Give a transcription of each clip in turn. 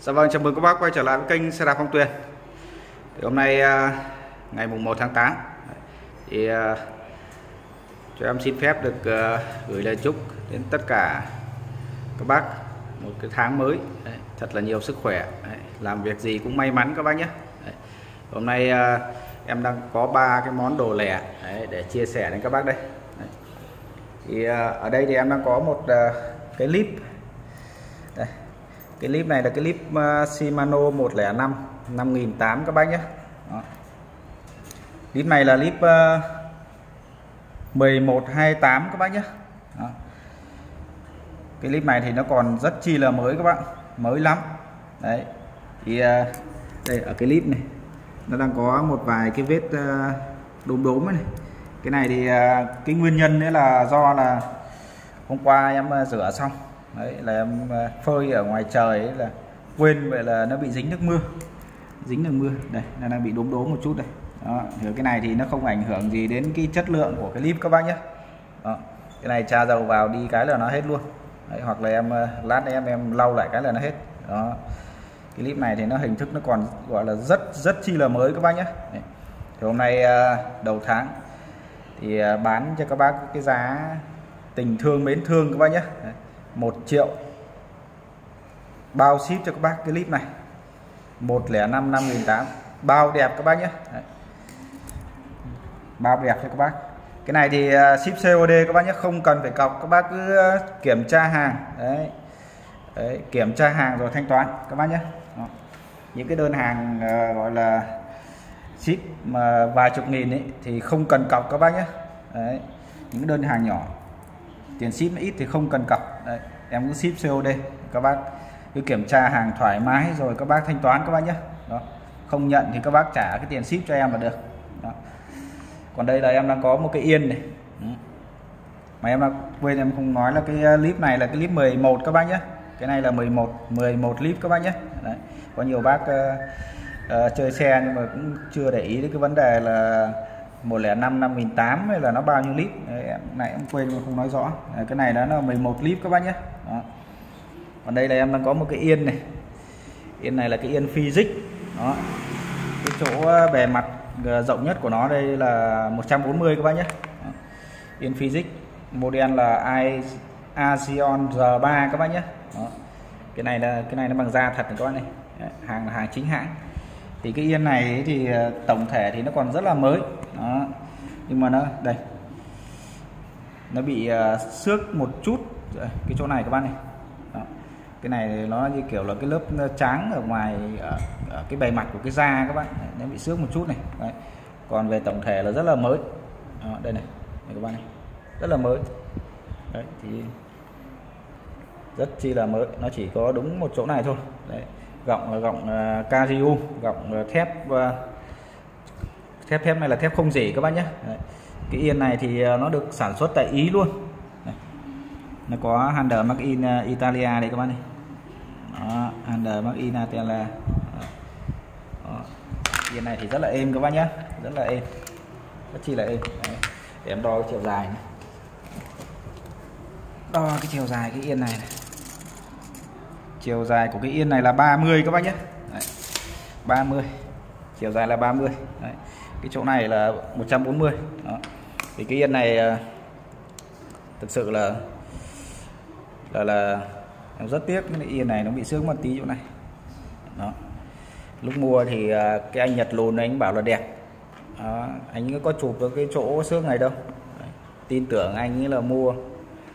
Dạ vâng, chào mừng các bác quay trở lại với kênh xe đạp Phong Tuyền. Thì hôm nay à, ngày mùng 1 tháng 8 thì à, cho em xin phép được à, gửi lời chúc đến tất cả các bác một cái tháng mới Đấy, thật là nhiều sức khỏe, Đấy, làm việc gì cũng may mắn các bác nhé. Đấy. Hôm nay em đang có ba cái món đồ lẻ Đấy, để chia sẻ đến các bác đây. Đấy. Thì ở đây thì em đang có một cái clip cái clip này là cái clip uh, Shimano 105 5008 các bác nhé. Đó. clip này là clip ờ, uh, 1128 các bác nhé. Đó. cái clip này thì nó còn rất chi là mới các bạn mới lắm. Đấy. Thì uh, đây ở cái clip này nó đang có một vài cái vết uh, đốm đốm này. Cái này thì uh, cái nguyên nhân đấy là do là hôm qua em rửa xong đấy là em à, phơi ở ngoài trời ấy là quên vậy là nó bị dính nước mưa dính nước mưa đây nó đang bị đốm đốm một chút đây đó thì cái này thì nó không ảnh hưởng gì đến cái chất lượng của cái clip các bác nhé đó. cái này tra dầu vào đi cái là nó hết luôn đấy, hoặc là em à, lát em em lau lại cái là nó hết đó cái clip này thì nó hình thức nó còn gọi là rất rất chi là mới các bác nhé đấy. thì hôm nay à, đầu tháng thì bán cho các bác cái giá tình thương mến thương các bác nhé đấy. 1 triệu. Bao ship cho các bác cái clip này. 105 5008 bao đẹp các bác nhé. Đấy. bao đẹp cho các bác. Cái này thì à, ship COD các bác nhé. Không cần phải cọc. Các bác cứ à, kiểm tra hàng. Đấy, đấy kiểm tra hàng rồi thanh toán các bác nhé. Đó. những cái đơn hàng uh, gọi là ship mà vài chục nghìn ấy thì không cần cọc các bác nhé. Đấy. Những đơn hàng nhỏ tiền ship ít thì không cần cọc. Đấy, em cứ ship COD các bác cứ kiểm tra hàng thoải mái rồi các bác thanh toán các bác nhé. Đó không nhận thì các bác trả cái tiền ship cho em là được. Đó. còn đây là em đang có một cái yên này. Mà em đang quên em không nói là cái ờ, clip này là cái clip 11 các bác nhé. Cái này là 11 11 clip các bác nhé. Đấy. có nhiều bác uh, uh, chơi xe nhưng mà cũng chưa để ý đến cái vấn đề là 105 5008 hay là nó bao nhiêu lít? Đấy, em này em quên mà không nói rõ. Đấy, cái này đó là 11 lít các bác nhé. Đó. còn đây là em đang có một cái yên này. Yên này là cái yên physics. Đó. Cái chỗ ờ, bề mặt ờ, rộng nhất của nó đây là 140 các bác nhé. Đó. yên physics. Model là i Asion R3 các bác nhé. Đó. cái này là cái này nó bằng da thật các bác này. Đấy, hàng là hàng chính hãng. Thì cái yên này thì ờ, tổng thể thì nó còn rất là mới đó. Nhưng mà nó đây. Nó bị uh, xước một chút. Cái chỗ này các bạn này. Đó. cái này nó như kiểu là cái lớp à, trắng ở ngoài ở, ở cái bề mặt của cái da các bạn nó bị xước một chút này. Đấy. còn về tổng thể là rất là mới. Đó, đây này. Đây các bạn này. Rất là mới. Đấy, thì rất chi là mới. Nó chỉ có đúng một chỗ này thôi. Đấy. Gọng là gọng uh, KGU gọng uh, thép uh, thép thép này là thép không rỉ các bác nhé Đấy. cái yên này thì ờ, nó được sản xuất tại Ý luôn Đấy. nó có handle made in ờ, Italia đây các bác này đó, handle made in Italia đó. yên này thì rất là êm các bác nhé rất là êm rất chi là êm Đấy. để em đo cái chiều dài này. đo cái chiều dài cái yên này, này chiều dài của cái yên này là 30 các bác nhé Đấy. 30 chiều dài là 30 Đấy cái chỗ này là 140 Đó. thì cái yên này à, thực sự là là là em rất tiếc cái yên này nó bị xước một tí chỗ này. Đó. Lúc mua thì à, cái anh Nhật lùn anh bảo là đẹp. Đó. anh có chụp được cái chỗ xước này đâu. Đấy. tin tưởng anh ấy là mua.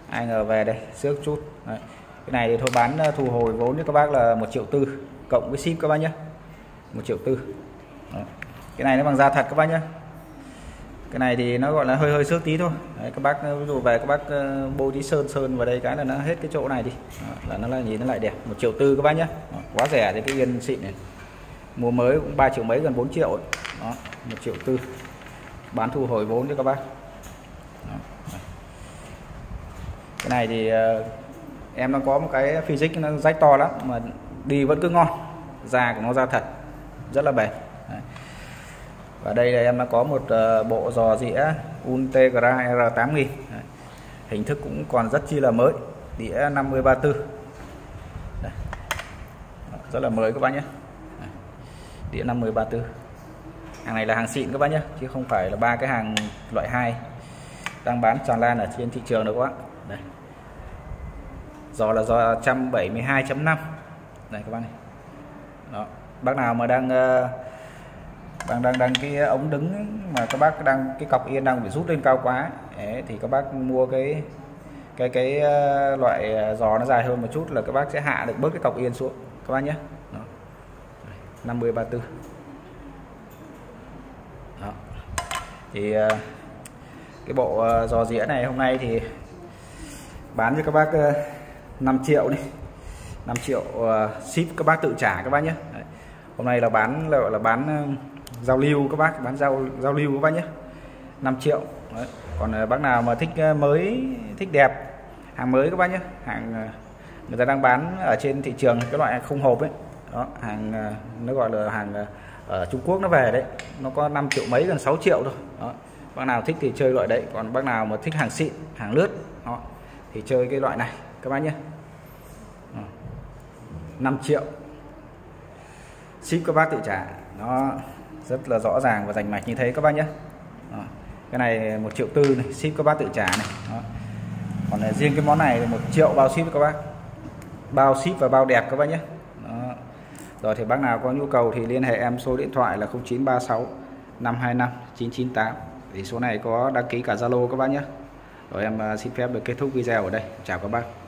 Ai ngờ về đây xước chút. Đấy. Cái này thì thôi bán à, thu hồi vốn cho các bác là một triệu tư cộng với ship các bác nhé. Một triệu tư. Đấy cái này nó bằng da thật các bác nhé cái này thì nó gọi là hơi hơi xước tí thôi. Đấy, các bác ví dụ về các bác ờ, bôi tí sơn sơn vào đây cái là nó hết cái chỗ này đi. Đó, là nó là nhìn nó lại đẹp. Một triệu tư các bác nhé Đó, quá rẻ thì cái yên xịn này. Mua mới cũng 3 triệu mấy gần 4 triệu ấy. Đó, một triệu tư. Bán thu hồi vốn cho các bác. Đó. cái này thì ờ, em nó có một cái physics nó rách to lắm mà đi vẫn cứ ngon. Da của nó da thật. Rất là bền và đây là em đã có một ờ, bộ giò dĩa Ultegra R8000 hình thức cũng còn rất chi là mới đĩa 5034 rất là mới các bác nhé. Đĩa 5034 hàng này là hàng xịn các bác nhé chứ không phải là ba cái hàng loại 2 đang bán tràn lan ở trên thị trường đâu các bác. Đây giò là giò 172.5 này các bác này. Đó. Bác nào mà đang uh, bạn đang đang cái ống đứng mà các bác đang cái cọc yên đang bị rút lên cao quá Đấy, thì các bác mua cái cái cái ờ, loại ờ, giò nó dài hơn một chút là các bác sẽ hạ được bớt cái cọc yên xuống các bác nhé Đó. 50 34 Đó. thì ờ, cái bộ giò dĩa này hôm nay thì bán cho các bác 5 triệu đi 5 triệu ship các bác tự trả các bác nhé Đấy. hôm nay là bán là, là bán giao lưu các bác, bán giao giao lưu các bác nhé. 5 triệu. Đấy. còn ờ, bác nào mà thích ờ, mới, thích đẹp, hàng mới các bác nhé. Hàng ờ, người ta đang bán ở trên thị trường cái loại không hộp ấy. Đó, hàng nó gọi là hàng ở Trung Quốc nó về đấy. Nó có 5 triệu mấy, gần 6 triệu thôi. Đó. Bác nào thích thì chơi loại đấy. Còn bác nào mà thích hàng xịn, hàng lướt, đó, thì chơi cái loại này các bác nhé. 5 triệu. Ship các bác tự trả. Nó rất là rõ ràng và rành mạch như thế các bác nhé. Đó. cái này một triệu tư này, ship các bác tự trả này. Đó. còn à, riêng cái món này một triệu bao ship các bác. Bao ship và bao đẹp các bác nhé. Đó. rồi thì bác nào có nhu cầu thì liên hệ em số điện thoại là 0936 525 998 thì số này có đăng ký cả Zalo các bác nhé. Rồi em à, xin phép được kết thúc video ở đây. Chào các bác.